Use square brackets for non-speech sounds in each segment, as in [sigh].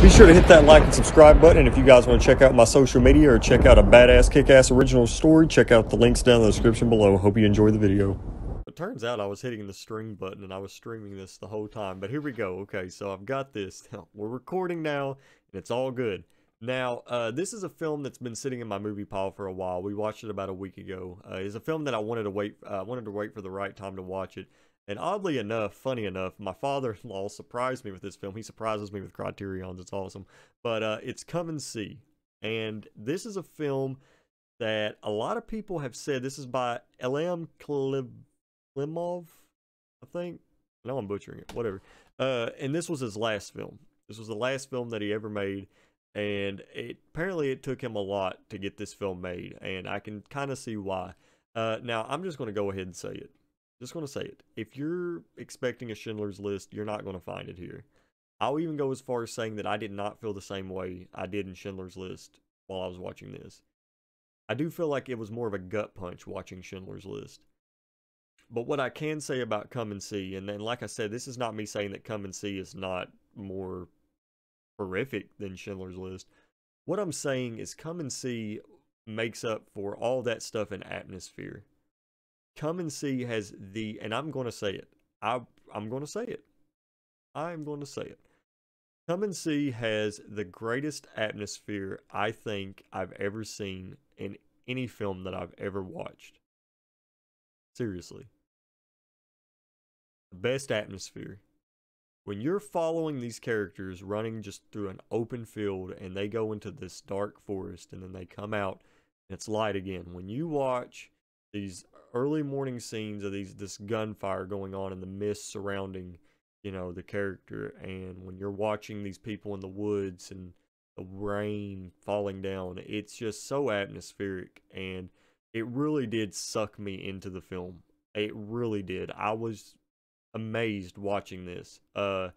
Be sure to hit that like and subscribe button. And if you guys want to check out my social media or check out a badass kick-ass original story, check out the links down in the description below. Hope you enjoy the video. It turns out I was hitting the stream button and I was streaming this the whole time. But here we go. Okay, so I've got this. [laughs] We're recording now and it's all good. Now, uh, this is a film that's been sitting in my movie pile for a while. We watched it about a week ago. Uh, it's a film that I wanted to wait. I uh, wanted to wait for the right time to watch it. And oddly enough, funny enough, my father-in-law surprised me with this film. He surprises me with Criterions. It's awesome. But uh, it's Come and See. And this is a film that a lot of people have said this is by Elem Klimov, I think. Know I'm butchering it. Whatever. Uh, and this was his last film. This was the last film that he ever made. And it apparently it took him a lot to get this film made. And I can kind of see why. Uh, now, I'm just going to go ahead and say it. Just going to say it. If you're expecting a Schindler's List, you're not going to find it here. I'll even go as far as saying that I did not feel the same way I did in Schindler's List while I was watching this. I do feel like it was more of a gut punch watching Schindler's List. But what I can say about Come and See, and then like I said, this is not me saying that Come and See is not more horrific than Schindler's List. What I'm saying is Come and See makes up for all that stuff in atmosphere. Come and See has the, and I'm going to say it. I, I'm going to say it. I'm going to say it. Come and See has the greatest atmosphere I think I've ever seen in any film that I've ever watched. Seriously. The best atmosphere. When you're following these characters running just through an open field and they go into this dark forest and then they come out and it's light again. When you watch these early morning scenes of these this gunfire going on in the mist surrounding you know the character and when you're watching these people in the woods and the rain falling down it's just so atmospheric and it really did suck me into the film. It really did. I was amazed watching this. Uh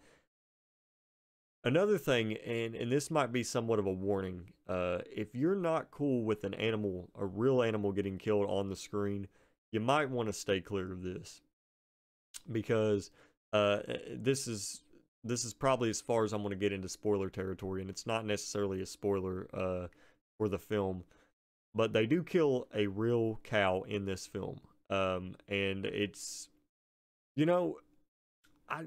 Another thing, and, and this might be somewhat of a warning, uh, if you're not cool with an animal, a real animal getting killed on the screen, you might want to stay clear of this. Because uh, this is this is probably as far as I'm going to get into spoiler territory, and it's not necessarily a spoiler uh, for the film, but they do kill a real cow in this film, um, and it's, you know, I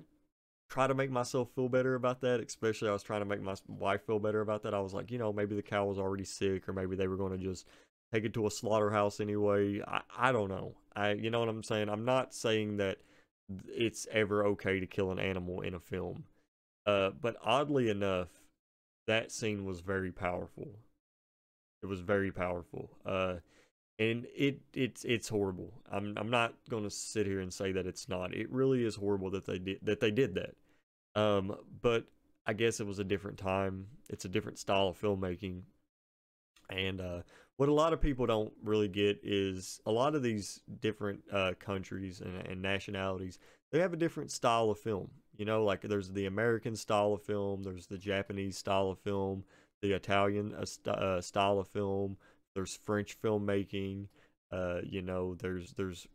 try to make myself feel better about that. Especially, I was trying to make my wife feel better about that. I was like, you know, maybe the cow was already sick, or maybe they were going to just take it to a slaughterhouse anyway. I, I don't know. I, you know what I'm saying? I'm not saying that it's ever okay to kill an animal in a film. Uh, but oddly enough, that scene was very powerful. It was very powerful. Uh, and it it's it's horrible. I'm I'm not to sit here and say that it's not. It really is horrible that they did that they did that. Um, but I guess it was a different time. It's a different style of filmmaking. And uh, what a lot of people don't really get is a lot of these different uh, countries and, and nationalities they have a different style of film. You know, like there's the American style of film, there's the Japanese style of film, the Italian uh, st- uh, style of film, there's French filmmaking, uh, you know, there's there's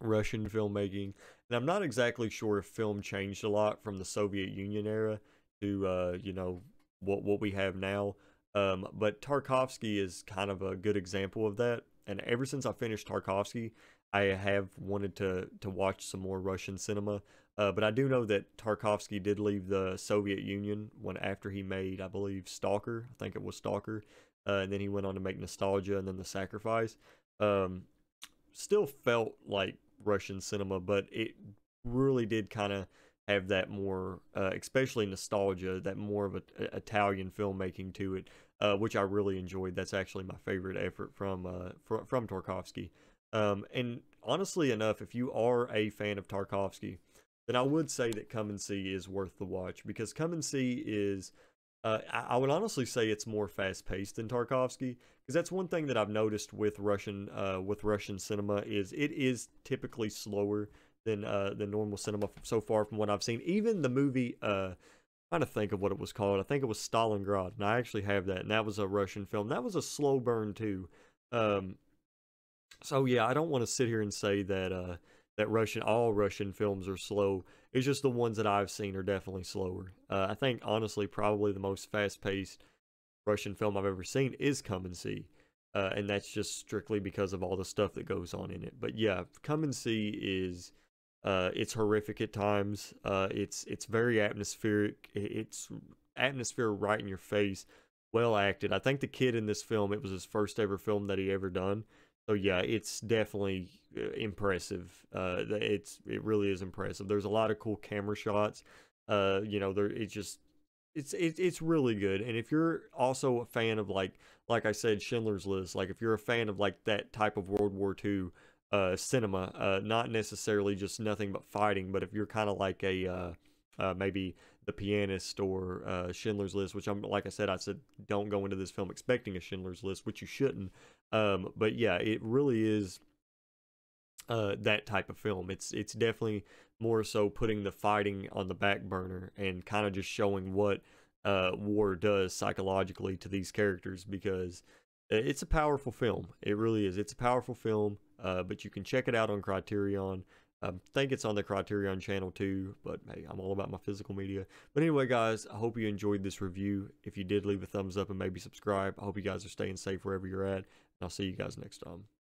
Russian filmmaking, and I'm not exactly sure if film changed a lot from the Soviet Union era to uh, you know what what we have now. Um, but Tarkovsky is kind of a good example of that. And ever since I finished Tarkovsky, I have wanted to to watch some more Russian cinema. Uh, but I do know that Tarkovsky did leave the Soviet Union when after he made, I believe, Stalker. I think it was Stalker uh, and then he went on to make Nostalgia and then The Sacrifice. Um, still felt like Russian cinema, but it really did kind of have that more, uh, especially Nostalgia, that more of a, a Italian filmmaking to it, uh, which I really enjoyed. That's actually my favorite effort from uh, fr- from Tarkovsky. Um, and honestly enough, if you are a fan of Tarkovsky, then I would say that Come and See is worth the watch because Come and See is uh, I, would honestly say it's more fast paced than Tarkovsky because that's one thing that I've noticed with Russian uh, with Russian cinema is it is typically slower than uh, the normal cinema so far from what I've seen. Even the movie, uh, I'm trying to think of what it was called. I think it was Stalingrad, and I actually have that, and that was a Russian film. That was a slow burn too. Um, so yeah, I don't want to sit here and say that uh, that Russian all Russian films are slow. It's just the ones that I've seen are definitely slower. Uh, I think honestly, probably the most fast paced Russian film I've ever seen is Come and See. Uh, and that's just strictly because of all the stuff that goes on in it. But yeah, Come and See is uh, it's horrific at times. Uh, it's it's very atmospheric. It's atmosphere right in your face. Well acted. I think the kid in this film it was his first ever film that he ever done. So yeah, it's definitely uh, impressive. Uh, it's it really is impressive. There's a lot of cool camera shots. Uh, you know, there it's just it's it, it's really good. And if you're also a fan of like like I said, Schindler's List, like if you're a fan of like that type of World War II uh, cinema, uh, not necessarily just nothing but fighting, but if you're kind of like a uh, uh, maybe the pianist or uh, Schindler's List, which I'm like I said, I said don't go into this film expecting a Schindler's List, which you shouldn't. Um, but yeah, it really is uh, that type of film. It's it's definitely more so putting the fighting on the back burner and kind of just showing what war does psychologically to these characters because it's a powerful film. It really is. It's a powerful film, uh, but you can check it out on Criterion. I think it's on the Criterion channel too, but hey, I'm all about my physical media. But anyway, guys, I hope you enjoyed this review. If you did, leave a thumbs up and maybe subscribe. I hope you guys are staying safe wherever you're at. And I'll see you guys next time.